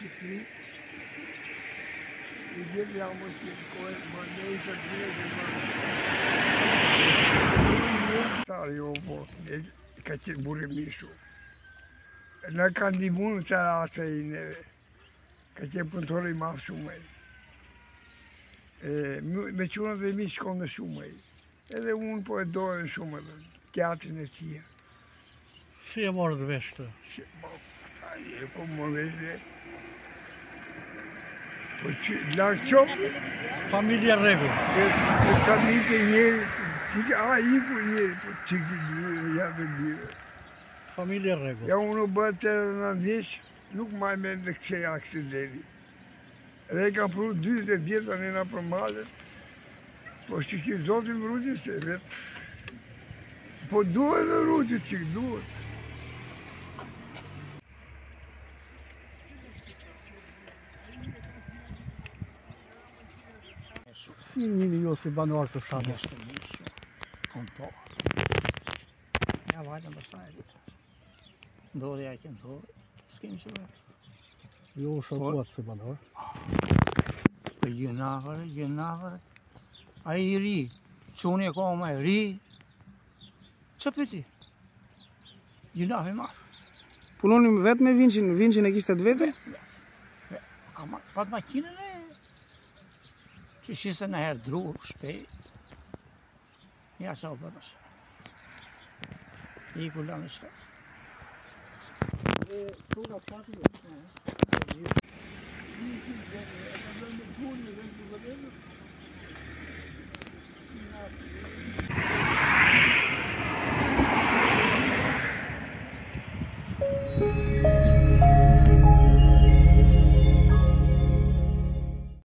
kitni i jep jamë mos ti ko e bande i sa dhe dhe ma tari jo po e ka qit buri mishu Në kanë di mund të qara atë e neve, ka qenë punëtore i mafë shumë e. Me qënë dhe mi shkonë në shumë e. Edhe unë po e dojë në shumë e, të atën e tia. Si e morë, dhe veshtë? Si e mërë dhe veshtë? e mërë dhe veshtë? Po që larë qëmë? Familia Rebi. Po ka mike njeri, ti ka a i ku njeri, po që ki njeri, ja të njeri. Familia Rebi. Ja unë bërë të në në njësh, nuk maj me në këse aksideri. Dhe ka pru 20 vjetë të në në përmallet, po që ki zotin vrutin se vetë. Po duhet dhe rrugit që duhet. Si një një si banuar të sa një është të një që Kom po Ja vajtë për bërsta e vitë Ndori e kënë të vërë Ski një që vajtë Jo është të vërë si banuar Po gjë në vërë, gjë në vërë A i ri unë e koma e ri Që piti Gjë në vërë marë Punonim vetë me vinqin, vinqin e kishtet vete? Pa të makinën e? Ze zitten naar haar droog spelen. Ja, zo wel eens. Ik dan eens Ik voel eh, dat gaat niet.